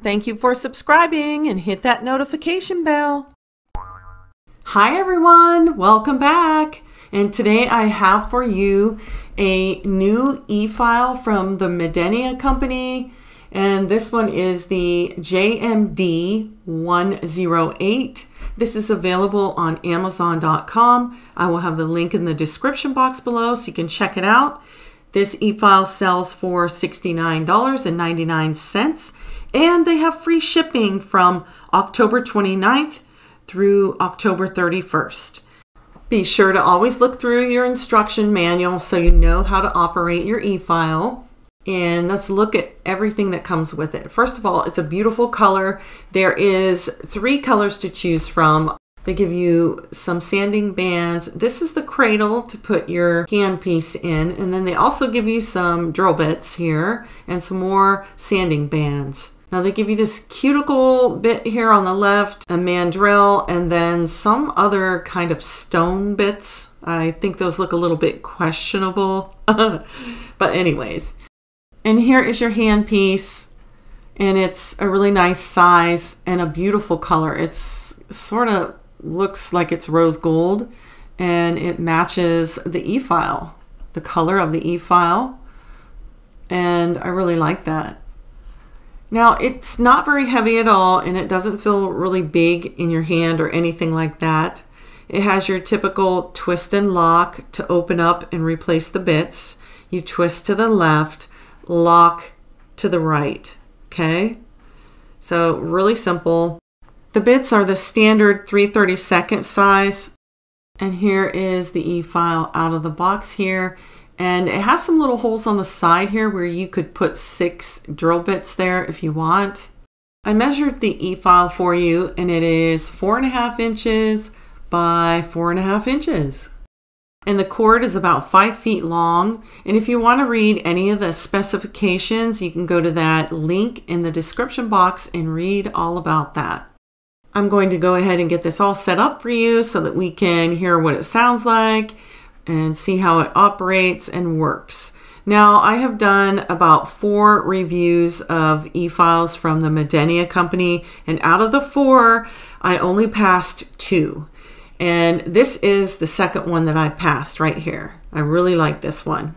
Thank you for subscribing and hit that notification bell. Hi everyone, welcome back. And today I have for you a new e-file from the Medenia company. And this one is the JMD 108. This is available on Amazon.com. I will have the link in the description box below so you can check it out. This e-file sells for $69.99 and they have free shipping from October 29th through October 31st. Be sure to always look through your instruction manual so you know how to operate your e-file. And let's look at everything that comes with it. First of all, it's a beautiful color. There is three colors to choose from. They give you some sanding bands. This is the cradle to put your handpiece in. And then they also give you some drill bits here and some more sanding bands. Now they give you this cuticle bit here on the left, a mandrel, and then some other kind of stone bits. I think those look a little bit questionable. but anyways. And here is your handpiece. And it's a really nice size and a beautiful color. It's sort of looks like it's rose gold and it matches the e-file, the color of the e-file. And I really like that. Now it's not very heavy at all and it doesn't feel really big in your hand or anything like that. It has your typical twist and lock to open up and replace the bits. You twist to the left, lock to the right, okay? So really simple. The bits are the standard 332nd size. And here is the e-file out of the box here. And it has some little holes on the side here where you could put six drill bits there if you want. I measured the e-file for you and it is four and a half inches by four and a half inches. And the cord is about five feet long. And if you want to read any of the specifications, you can go to that link in the description box and read all about that. I'm going to go ahead and get this all set up for you so that we can hear what it sounds like and see how it operates and works. Now, I have done about four reviews of e-files from the Medenia company, and out of the four, I only passed two. And this is the second one that I passed right here. I really like this one.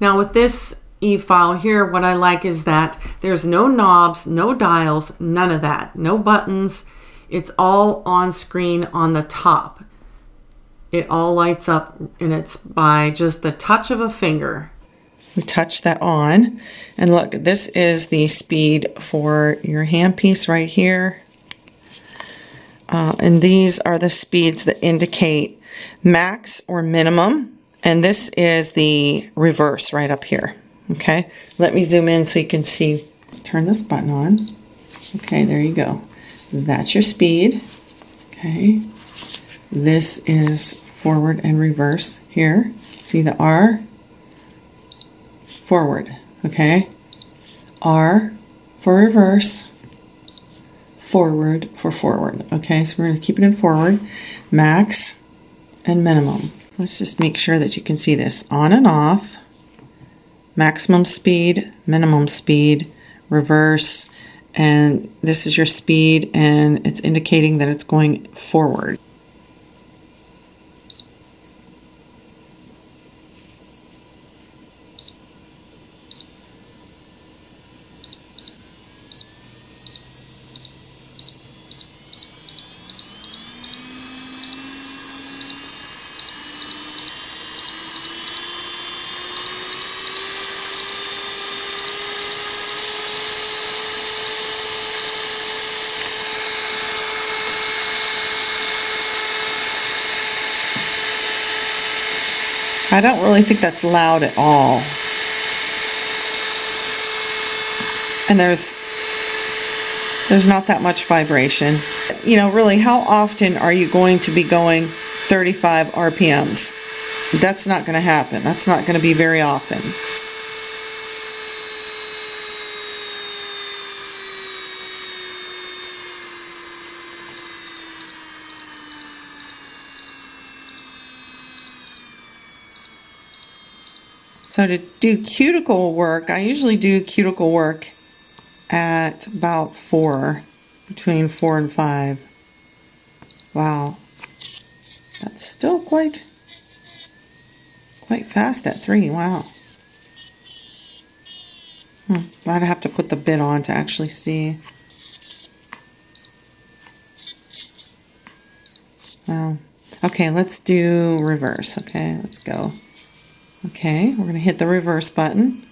Now, with this e-file here, what I like is that there's no knobs, no dials, none of that, no buttons, it's all on screen on the top. It all lights up and it's by just the touch of a finger. We touch that on and look, this is the speed for your handpiece right here. Uh, and these are the speeds that indicate max or minimum. And this is the reverse right up here. Okay, let me zoom in so you can see. Turn this button on. Okay, there you go. That's your speed. Okay. This is forward and reverse here. See the R? Forward. Okay. R for reverse. Forward for forward. Okay, so we're going to keep it in forward. Max and minimum. Let's just make sure that you can see this. On and off. Maximum speed, minimum speed, reverse, and this is your speed and it's indicating that it's going forward. I don't really think that's loud at all. And there's there's not that much vibration. You know, really, how often are you going to be going 35 RPMs? That's not going to happen. That's not going to be very often. So to do cuticle work, I usually do cuticle work at about four, between four and five. Wow, that's still quite, quite fast at three, wow. Hmm. I'd have to put the bit on to actually see. Wow. Okay, let's do reverse. Okay, let's go. Okay, we're going to hit the reverse button.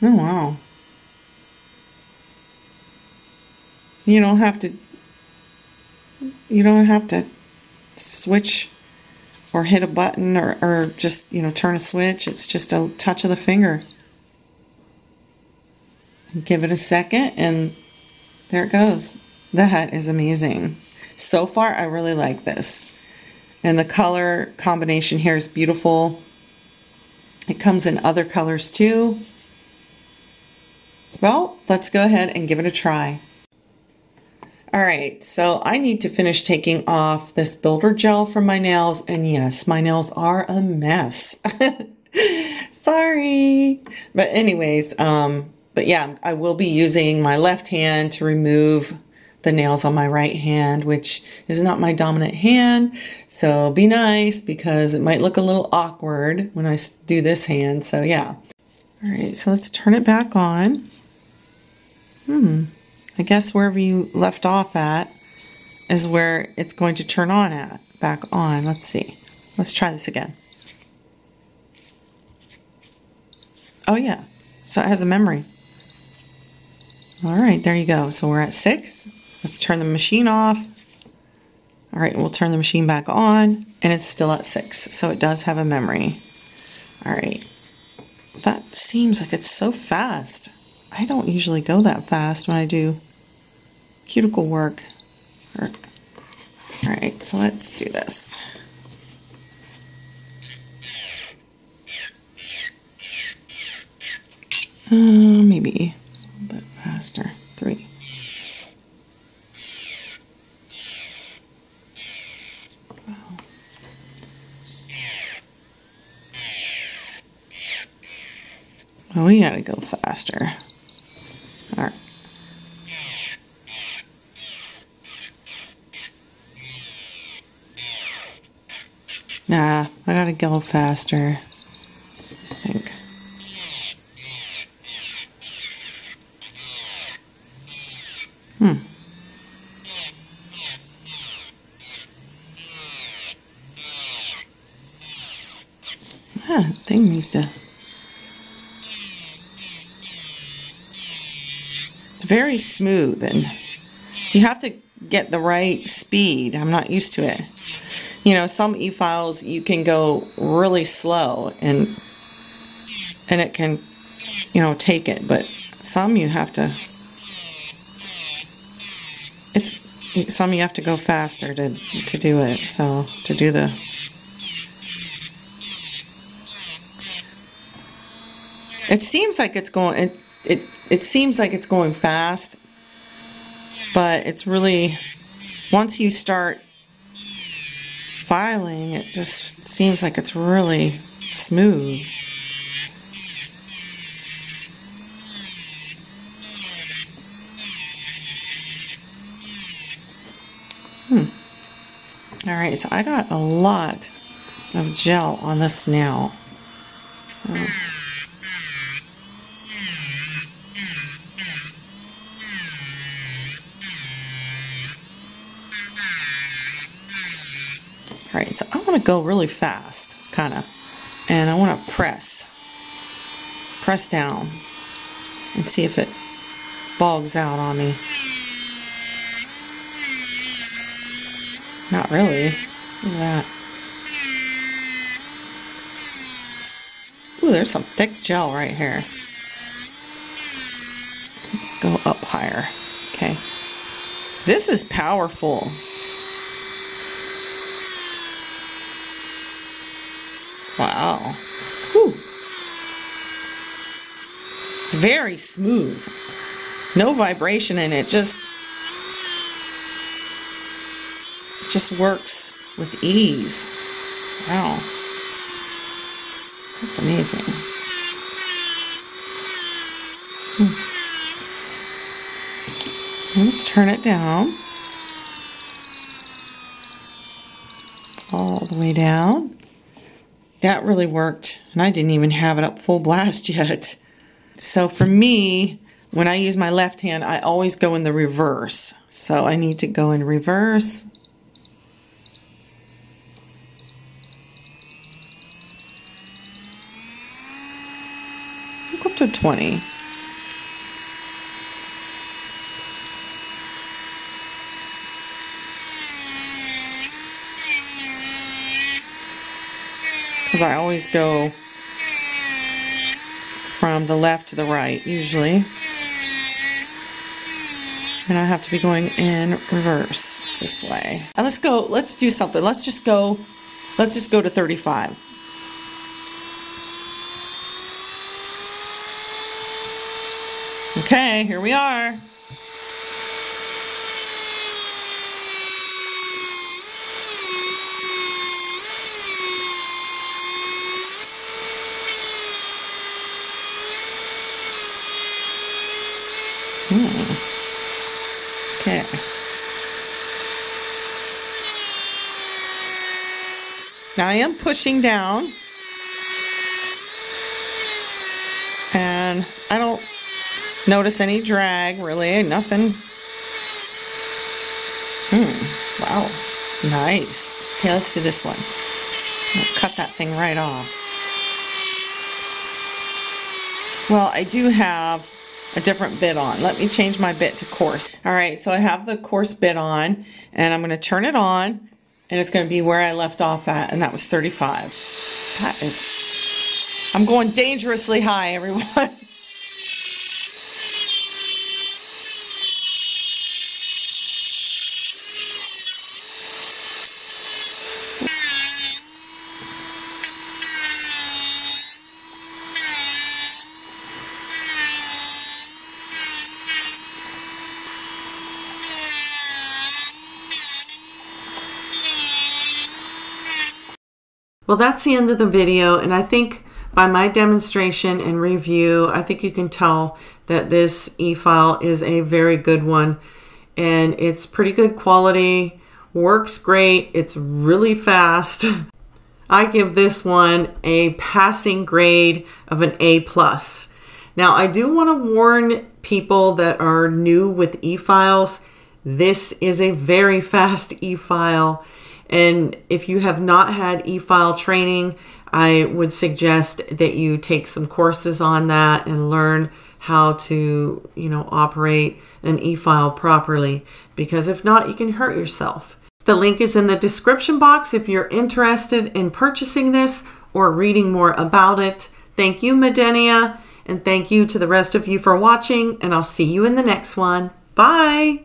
Oh, wow. You don't have to, you don't have to switch or hit a button or, or just, you know, turn a switch. It's just a touch of the finger. Give it a second and there it goes. That is amazing. So far, I really like this. And the color combination here is beautiful. It comes in other colors too. Well, let's go ahead and give it a try. All right, so I need to finish taking off this builder gel from my nails. And yes, my nails are a mess. Sorry. But anyways, um, but yeah, I will be using my left hand to remove the nails on my right hand, which is not my dominant hand. So be nice because it might look a little awkward when I do this hand. So yeah. All right, so let's turn it back on. Hmm. I guess wherever you left off at is where it's going to turn on at, back on. Let's see. Let's try this again. Oh yeah, so it has a memory. All right, there you go. So we're at six. Let's turn the machine off. All right, we'll turn the machine back on and it's still at six. So it does have a memory. All right, that seems like it's so fast. I don't usually go that fast when I do cuticle work. All right, so let's do this. Uh, maybe a little bit faster. Three. Oh, we gotta go faster. All right. Nah, I gotta go faster. I think. Hmm. Ah, thing needs to. Very smooth and you have to get the right speed. I'm not used to it you know, some e-files you can go really slow and and it can, you know, take it, but some you have to it's some you have to go faster to to do it. So to do the It seems like it's going it it it seems like it's going fast, but it's really once you start filing, it just seems like it's really smooth. Hmm. All right, so I got a lot of gel on this now. So. All right, so I want to go really fast, kind of, and I want to press, press down and see if it bogs out on me. Not really. Look at that. Ooh, there's some thick gel right here. Let's go up higher. Okay. This is powerful. Wow. Whew. It's very smooth. No vibration in it. Just just works with ease. Wow. That's amazing. Hmm. Let's turn it down. All the way down. That really worked. And I didn't even have it up full blast yet. So for me, when I use my left hand, I always go in the reverse. So I need to go in reverse. Go up to 20. I always go from the left to the right, usually. And I have to be going in reverse this way. And let's go, let's do something. Let's just go, let's just go to 35. Okay, here we are. Okay. Now I am pushing down. And I don't notice any drag really, nothing. Hmm, wow, nice. Okay, let's do this one. Cut that thing right off. Well, I do have a different bit on. Let me change my bit to coarse. All right, so I have the coarse bit on and I'm gonna turn it on and it's gonna be where I left off at and that was 35. That is, I'm going dangerously high, everyone. Well, that's the end of the video, and I think by my demonstration and review, I think you can tell that this e-file is a very good one, and it's pretty good quality, works great, it's really fast. I give this one a passing grade of an A+. plus. Now, I do want to warn people that are new with e-files, this is a very fast e-file and if you have not had e-file training, I would suggest that you take some courses on that and learn how to, you know, operate an e-file properly because if not, you can hurt yourself. The link is in the description box if you're interested in purchasing this or reading more about it. Thank you, Medenia, and thank you to the rest of you for watching, and I'll see you in the next one. Bye!